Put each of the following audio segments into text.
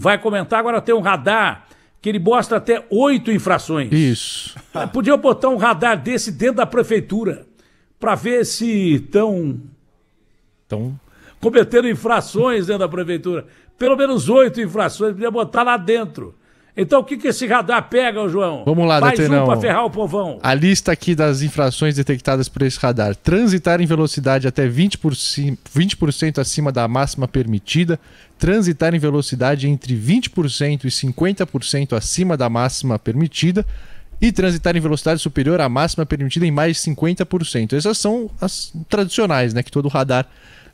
vai comentar. Agora tem um radar que ele mostra até oito infrações. Isso. Podia botar um radar desse dentro da prefeitura para ver se estão Então, cometendo infrações dentro da prefeitura. Pelo menos oito infrações, podia botar lá dentro. Então o que, que esse radar pega, João? Vamos lá, Mais Datenão. um para ferrar o povão. a lista aqui das infrações detectadas por esse radar: transitar em velocidade até 20%, por ci- 20% acima da máxima permitida, transitar em velocidade entre 20% e 50% acima da máxima permitida e transitar em velocidade superior à máxima permitida em mais de 50%. Essas são as tradicionais, né, que todo radar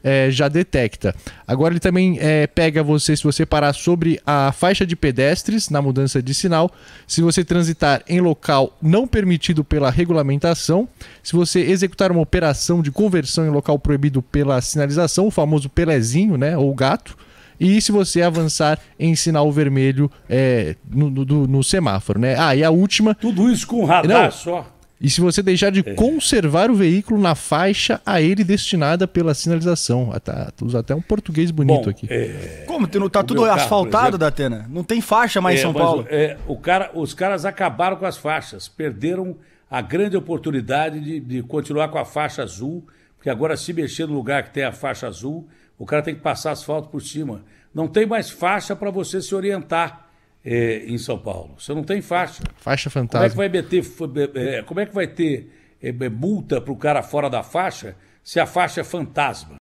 eh, já detecta. Agora ele também eh, pega você se você parar sobre a faixa de pedestres na mudança de sinal, se você transitar em local não permitido pela regulamentação, se você executar uma operação de conversão em local proibido pela sinalização, o famoso pelezinho, né, ou gato, e se você avançar em sinal vermelho eh, no, no- do- no semáforo, né? Ah, e a última, Tudo isso com um radar Não. só. e se você deixar de conservar o veículo na faixa a ele destinada pela sinalização. Ah, tá, usa até um português bonito Bom, aqui. é, Como? Não tá O tudo carro, asfaltado, exemplo. Datena? Não tem faixa mais em É, São mas, Paulo. é, o cara, os caras acabaram com as faixas, perderam a grande oportunidade de, de continuar com a faixa azul, porque agora se mexer no lugar que tem a faixa azul, o cara tem que passar asfalto por cima. Não tem mais faixa para você se orientar é, em São Paulo. Você não tem faixa. Faixa Como é que fantasma. vai meter, é, como é que vai ter é, multa para o cara fora da faixa se a faixa é fantasma?